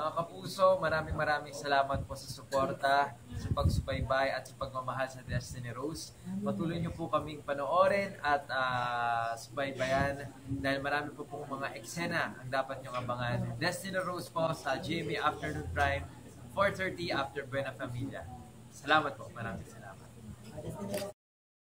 Mga kapuso, maraming maraming salamat po sa suporta, sa pagsubaybay at sa pagmamahal sa Destiny Rose. Patuloy niyo po kaming panoorin at ah, subaybayan dahil marami po pong mga eksena ang dapat niyong abangan. Destiny Rose po sa GMA Afternoon Prime, 4.30 after Buena Familia. Salamat po, maraming salamat.